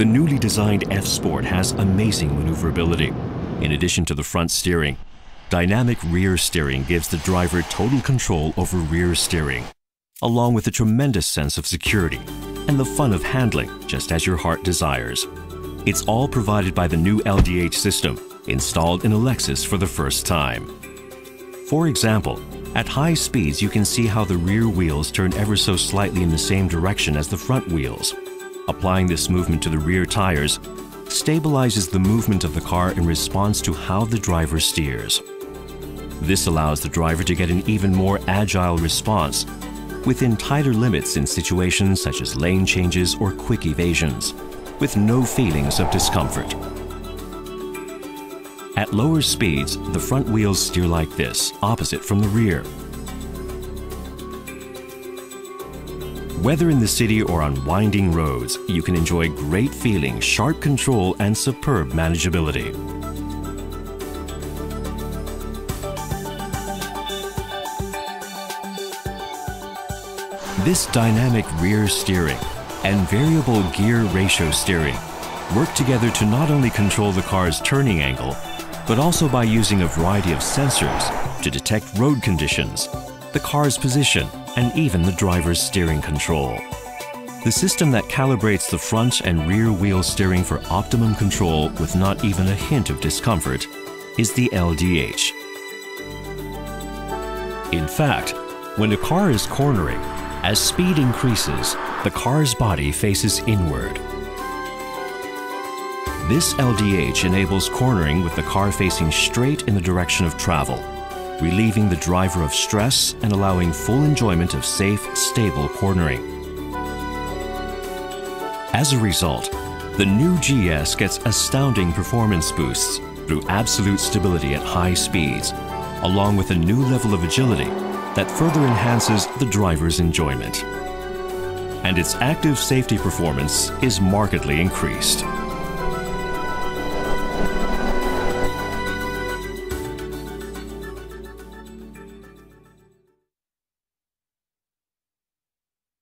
The newly designed F Sport has amazing maneuverability. In addition to the front steering, dynamic rear steering gives the driver total control over rear steering, along with a tremendous sense of security and the fun of handling just as your heart desires. It's all provided by the new LDH system, installed in a Lexus for the first time. For example, at high speeds you can see how the rear wheels turn ever so slightly in the same direction as the front wheels. Applying this movement to the rear tires stabilizes the movement of the car in response to how the driver steers. This allows the driver to get an even more agile response within tighter limits in situations such as lane changes or quick evasions, with no feelings of discomfort. At lower speeds, the front wheels steer like this, opposite from the rear. Whether in the city or on winding roads, you can enjoy great feeling, sharp control, and superb manageability. This dynamic rear steering and variable gear ratio steering work together to not only control the car's turning angle, but also by using a variety of sensors to detect road conditions, the car's position, and even the driver's steering control. The system that calibrates the front and rear wheel steering for optimum control with not even a hint of discomfort is the LDH. In fact, when a car is cornering, as speed increases, the car's body faces inward. This LDH enables cornering with the car facing straight in the direction of travel, relieving the driver of stress and allowing full enjoyment of safe, stable cornering. As a result, the new GS gets astounding performance boosts through absolute stability at high speeds, along with a new level of agility that further enhances the driver's enjoyment. And its active safety performance is markedly increased.